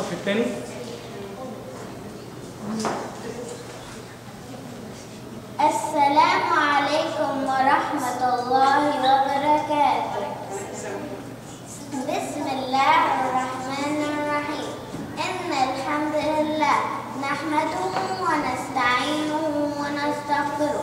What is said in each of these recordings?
الصف الثاني. السلام عليكم ورحمة الله وبركاته. بسم الله الرحمن الرحيم. إن الحمد لله نحمده ونستعينه ونستغفره.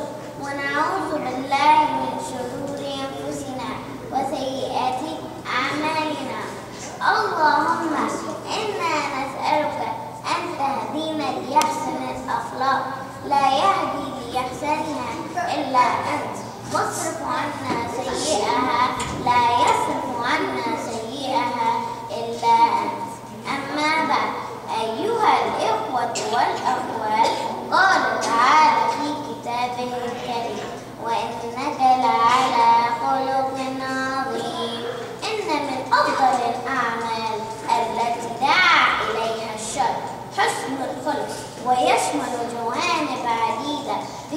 لا يهدي لأحسنها إلا أنت. واصرف عنا سيئها. لا يصرف عنا سيئها إلا أنت. أما بعد أيها الإخوة والأخوات قال تعالى في كتابه الكريم وإنك لعلى خلق عظيم. إن من أفضل الأعمال التي دعا إليها الشر حسن الخلق ويشمل جوانب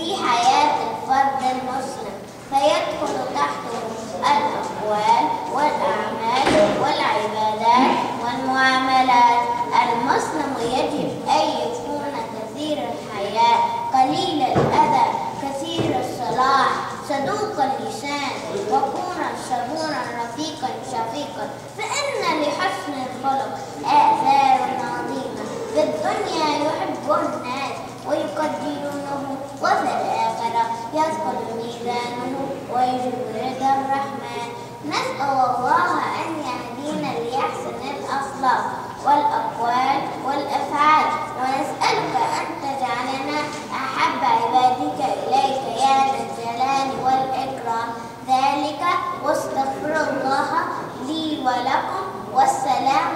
في حياة الفرد المسلم فيدخل تحته الأقوال والأعمال والعبادات والمعاملات. المسلم يجب أن يكون كثير الحياة قليل الأذى كثير الصلاح. صدوق اللسان وكونا صبورا رفيقا شفيقا. فإن لحسن الخلق آثار عظيمة. في الدنيا يحبه الناس ويقدرونه ميزانه ويجب رضا الرحمن. نسأل الله أن يهدينا لأحسن الأخلاق والأقوال والأفعال ونسألك أن تجعلنا أحب عبادك إليك يا ذا الجلال والإكرام ذلك واستغفر الله لي ولكم والسلام